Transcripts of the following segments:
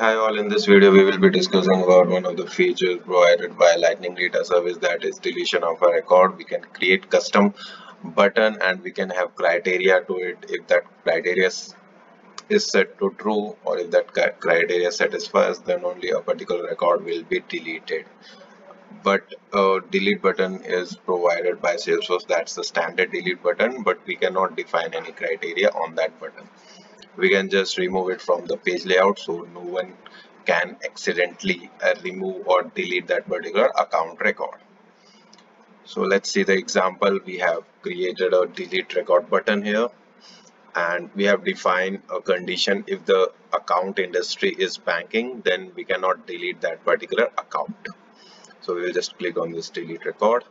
Hi all, in this video we will be discussing about one of the features provided by Lightning Data Service that is deletion of a record. We can create custom button and we can have criteria to it if that criteria is set to true or if that criteria satisfies then only a particular record will be deleted. But a delete button is provided by Salesforce that's the standard delete button but we cannot define any criteria on that button we can just remove it from the page layout so no one can accidentally uh, remove or delete that particular account record. So let's see the example. We have created a delete record button here and we have defined a condition. If the account industry is banking then we cannot delete that particular account. So we will just click on this delete record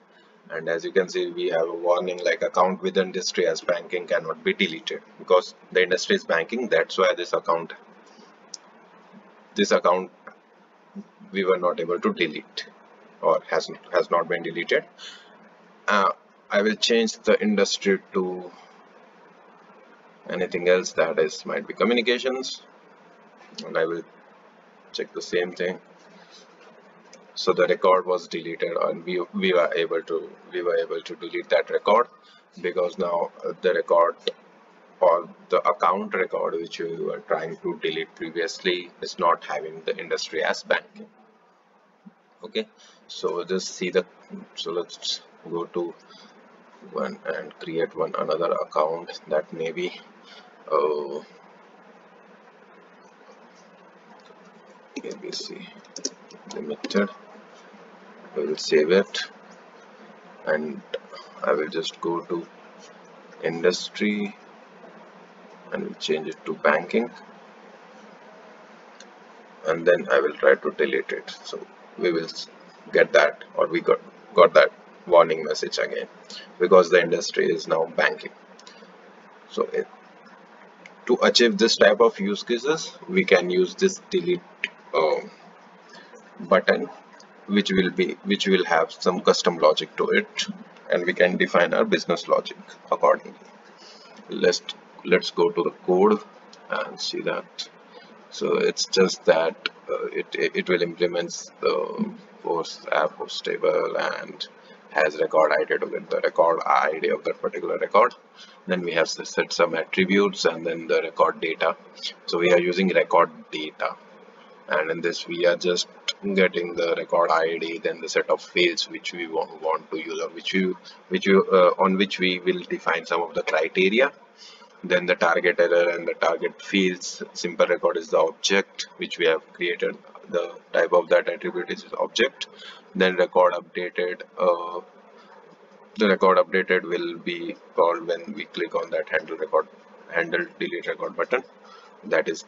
and as you can see we have a warning like account with industry as banking cannot be deleted. Because the industry is banking that's why this account this account we were not able to delete or has has not been deleted. Uh, I will change the industry to anything else that is might be communications. And I will check the same thing so the record was deleted and we, we were able to we were able to delete that record because now uh, the record or the account record which we were trying to delete previously is not having the industry as banking. Okay? So just see the so let's go to one and create one another account that may be uh, ABC limited I will save it and I will just go to industry and we'll change it to banking. And then I will try to delete it. So we will get that or we got got that warning message again because the industry is now banking. So it, to achieve this type of use cases we can use this delete uh, button which will be which will have some custom logic to it and we can define our business logic accordingly. Let's let's go to the code and see that. So it's just that uh, it, it will implement the force:appHostable and has record ID to get the record ID of that particular record. Then we have set some attributes and then the record data. So we are using record data and in this we are just getting the record id then the set of fields which we want, want to use or which you which you uh, on which we will define some of the criteria. Then the target error and the target fields simple record is the object which we have created. The type of that attribute is object. Then record updated uh, the record updated will be called when we click on that handle record handle delete record button. That is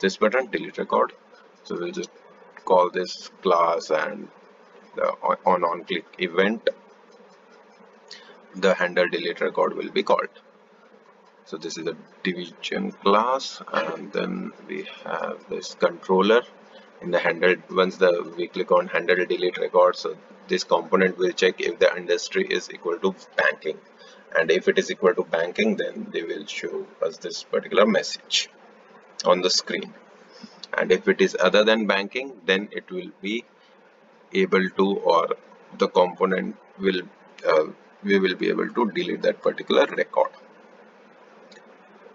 this button delete record so we'll just call this class and the on on click event. The handle delete record will be called. So this is a division class and then we have this controller in the handle. Once the we click on handle delete record so this component will check if the industry is equal to banking. And if it is equal to banking then they will show us this particular message on the screen and if it is other than banking then it will be able to or the component will uh, we will be able to delete that particular record.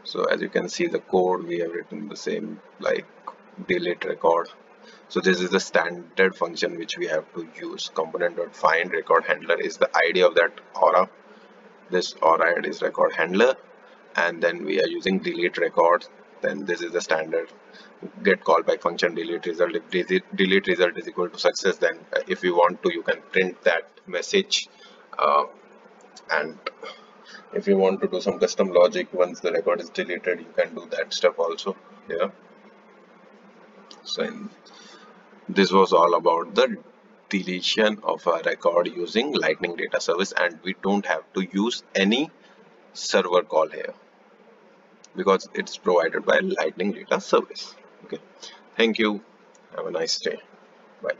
So as you can see the code we have written the same like delete record. So this is the standard function which we have to use. Component.find record handler is the id of that aura. This aura id is record handler. And then we are using delete record then this is the standard. Get callback function delete result. If delete result is equal to success then uh, if you want to you can print that message uh, and if you want to do some custom logic once the record is deleted you can do that stuff also yeah so in, this was all about the deletion of a record using lightning data service and we don't have to use any server call here because it's provided by lightning data service. Okay. Thank you. Have a nice day. Bye.